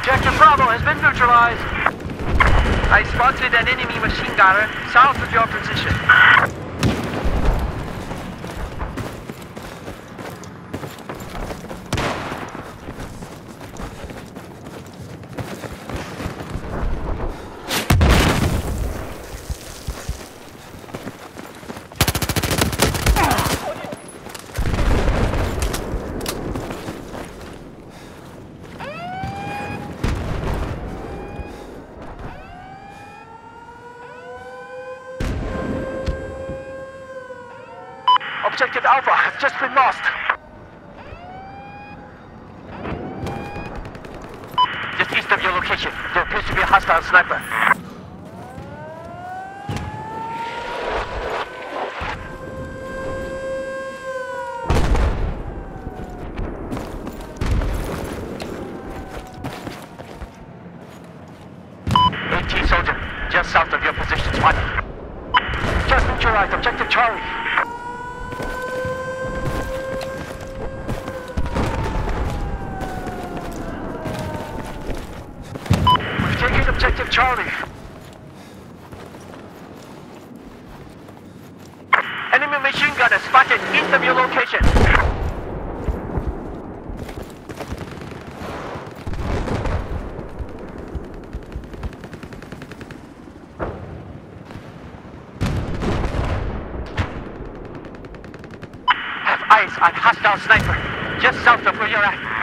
Objective Bravo has been neutralized. I spotted an enemy machine gunner south of your position. Objective Alpha has just been lost. Just location, there appears to be a hostile sniper. AT soldier, just south of your position, spotted. Just neutralized objective Charlie. We've taken objective Charlie. Enemy machine gunner spotted east of your location. Have eyes on hostile sniper, just south of where you're at.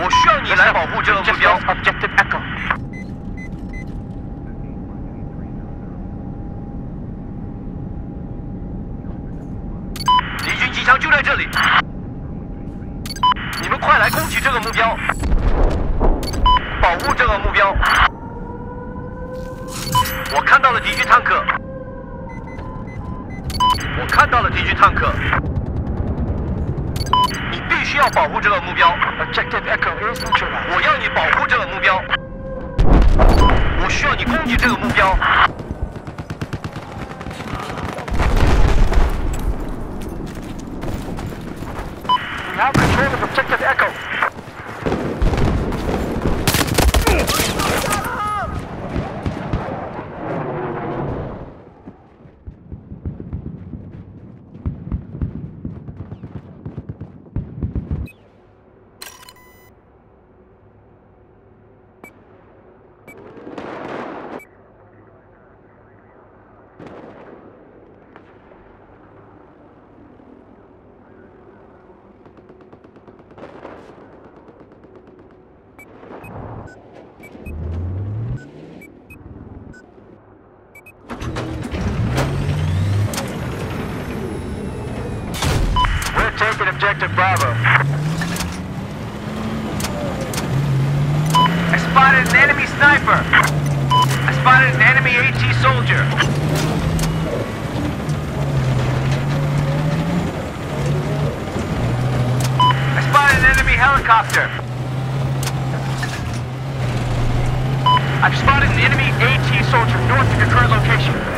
我需要你来保护这个目标 lost。objective Echo. 敌军机枪就在这里，你们快来攻击这个目标，保护这个目标。我看到了敌军坦克，我看到了敌军坦克，须要保护这个目标。Objective Echo is neutralized. 我要你保护这个目标，我需要你攻击这个目标。We have control of objective Echo. Sniper. I spotted an enemy AT soldier. I spotted an enemy helicopter. I've spotted an enemy AT soldier north of your current location.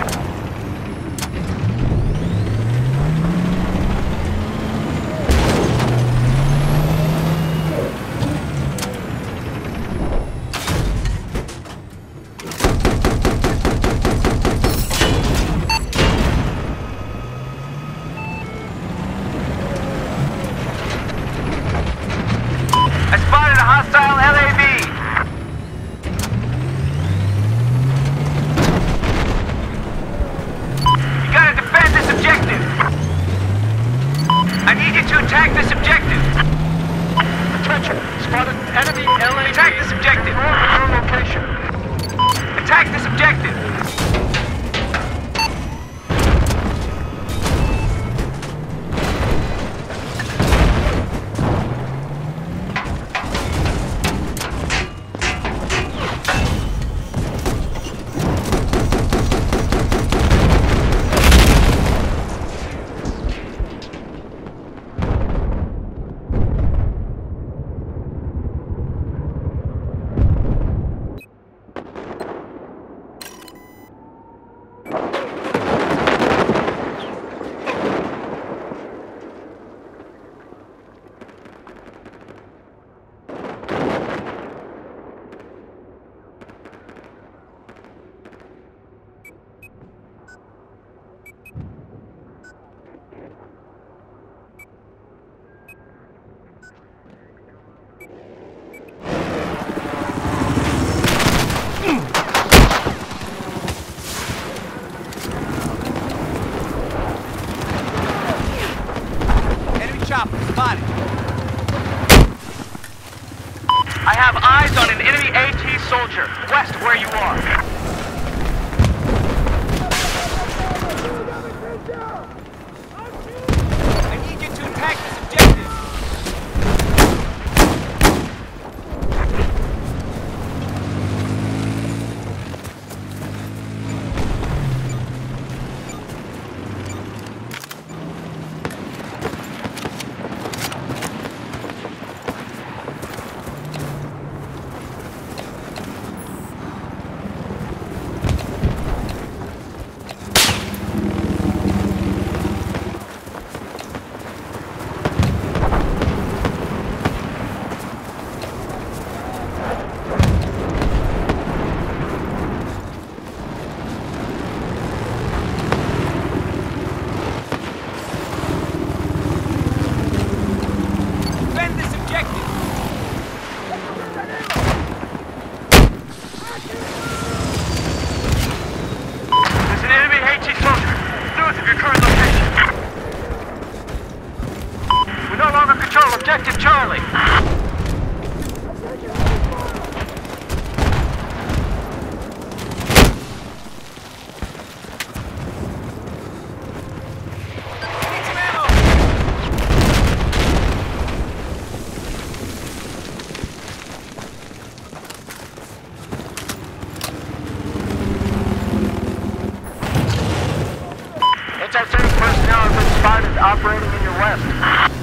5 is operating in your west.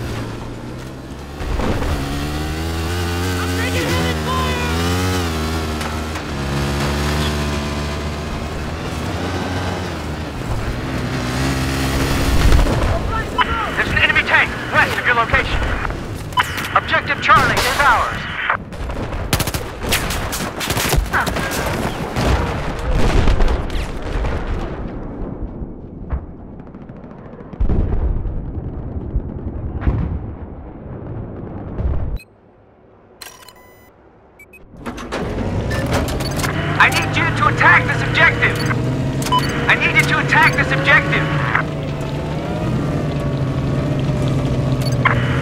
need you to attack this objective.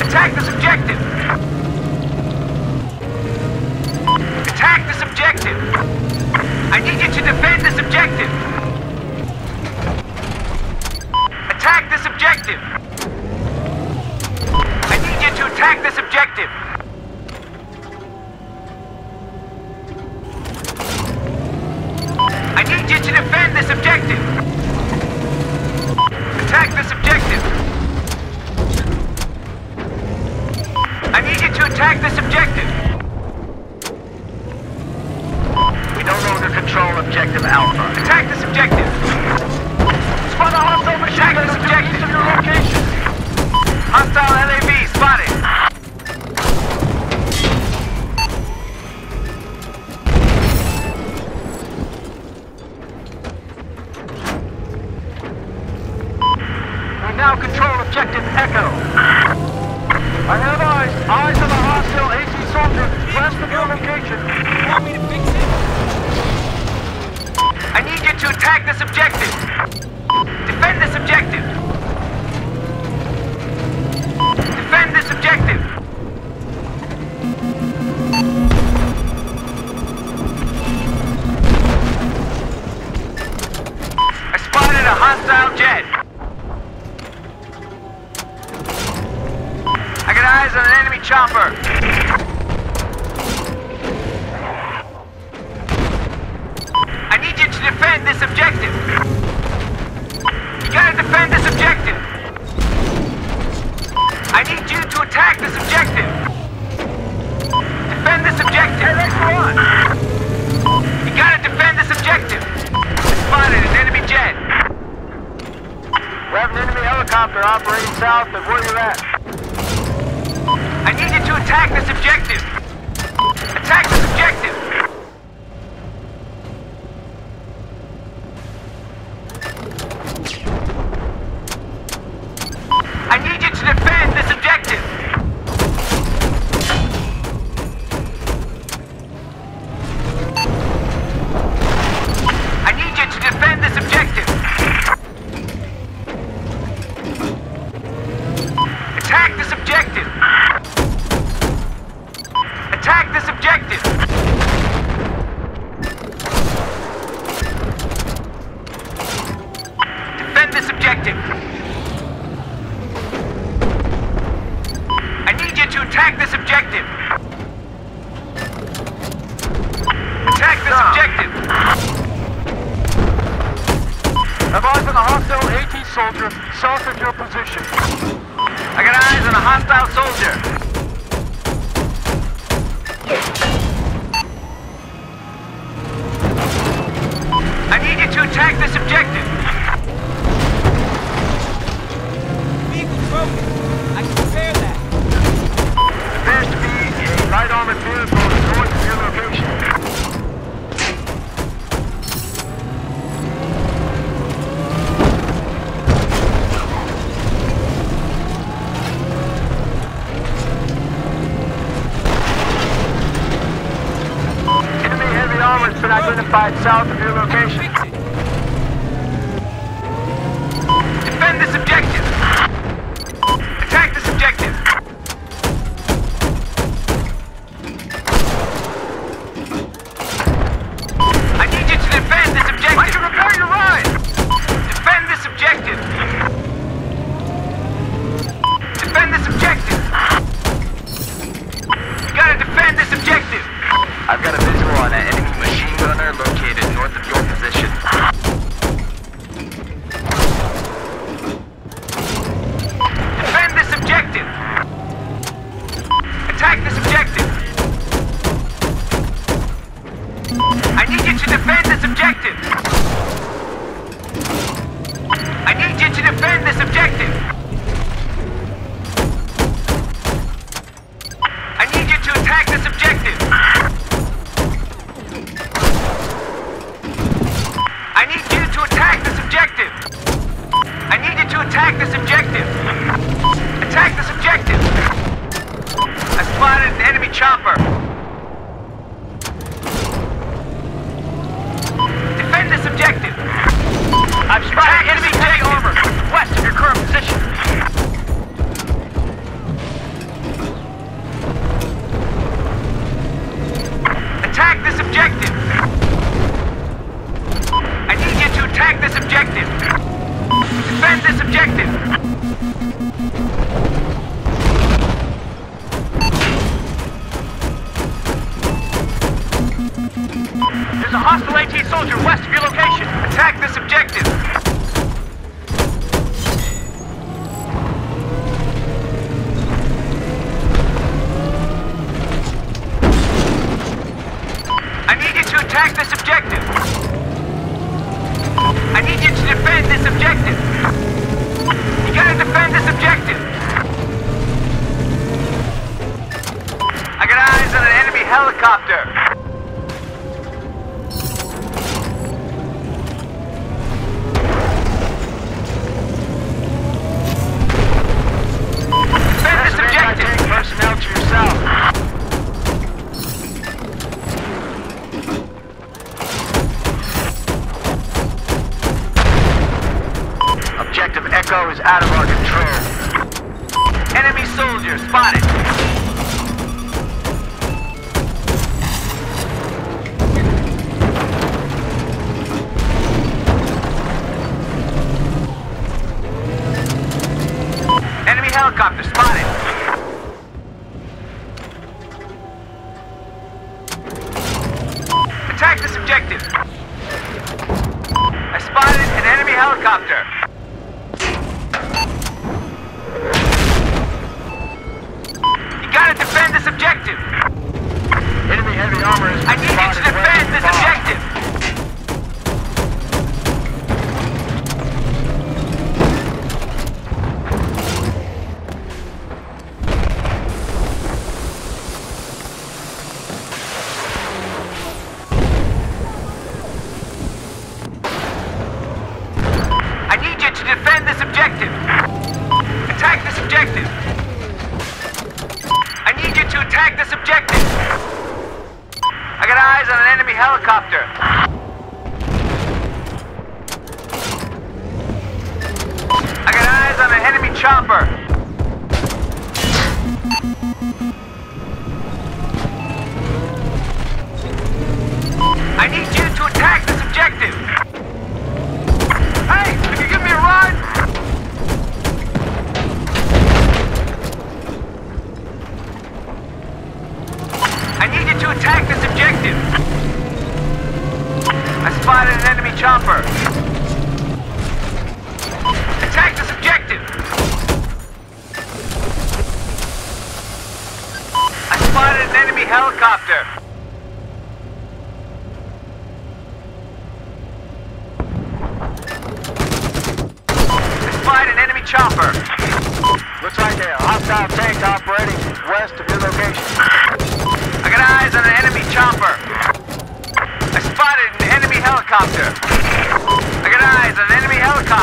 Attack this objective. Attack this objective. I need you to defend this objective. Attack this objective. I need you to attack this objective. I need you to defend this objective. Attack this objective. I need you to attack this objective. We don't own the control objective Alpha. Attack this objective. chopper. I need you. hostile soldier. this objective. Hostile AT soldier west of your location. Attack this objective.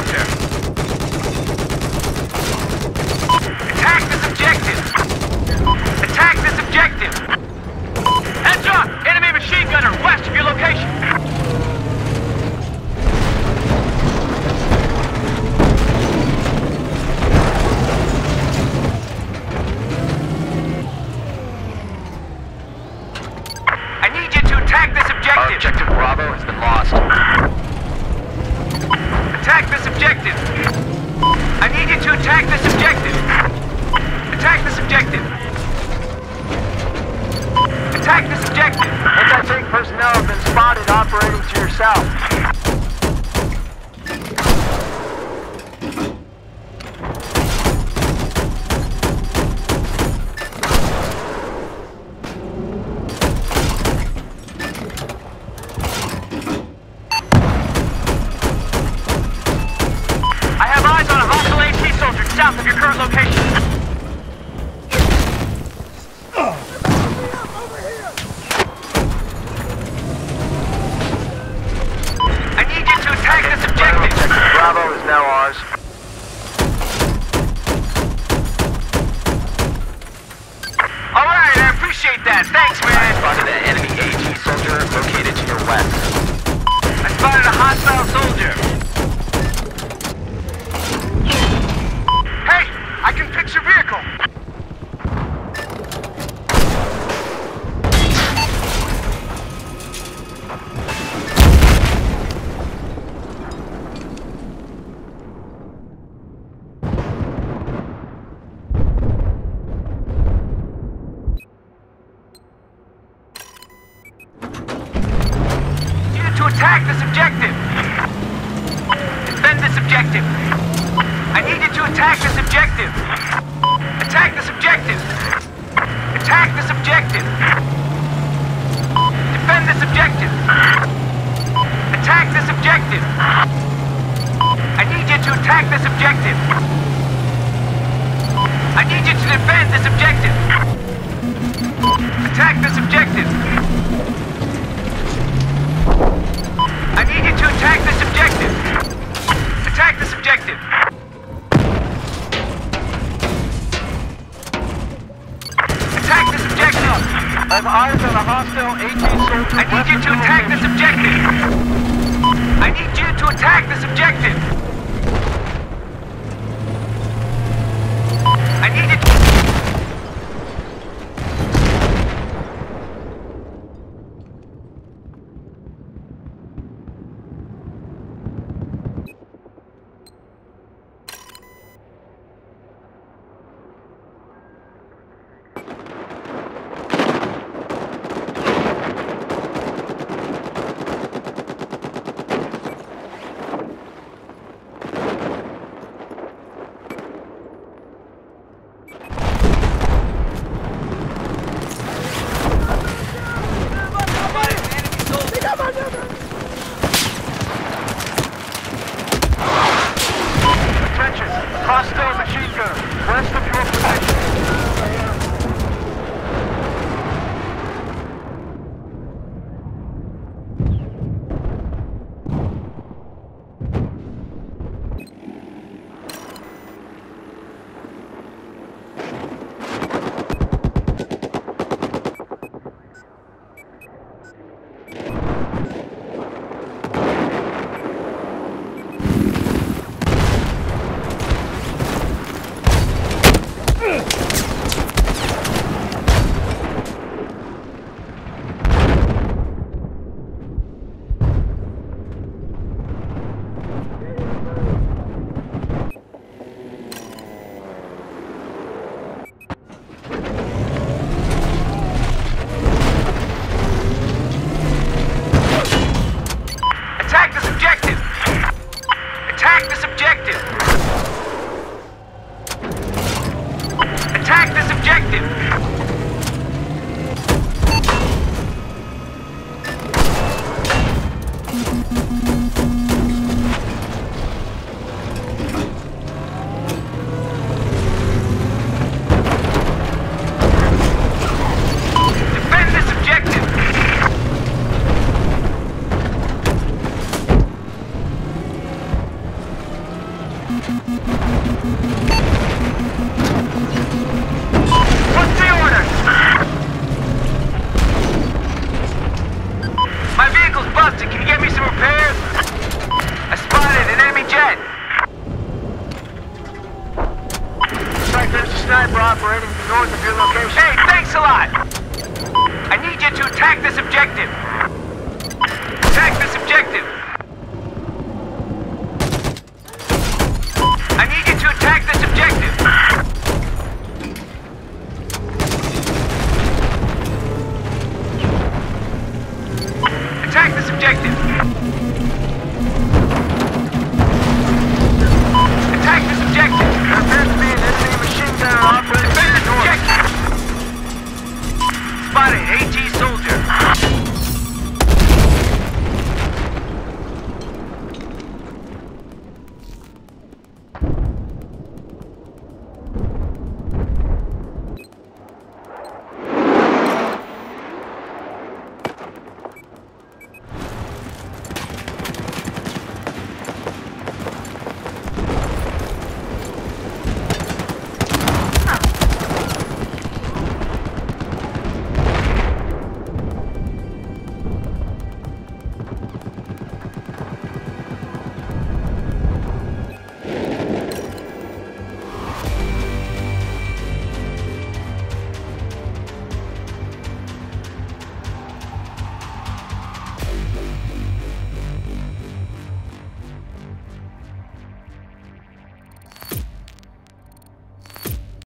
capture. objective. I need you to attack this objective. I need you to defend this objective. Attack this objective. I need you to attack this objective. Attack this objective. Attack this objective. I have eyes on a hostile 18 soldier. I need you to attack this objective. I need you to attack this objective! I need it... Sniper operating north of your location. Hey, thanks a lot. I need you to attack this objective. Attack this objective. I need you to attack this objective.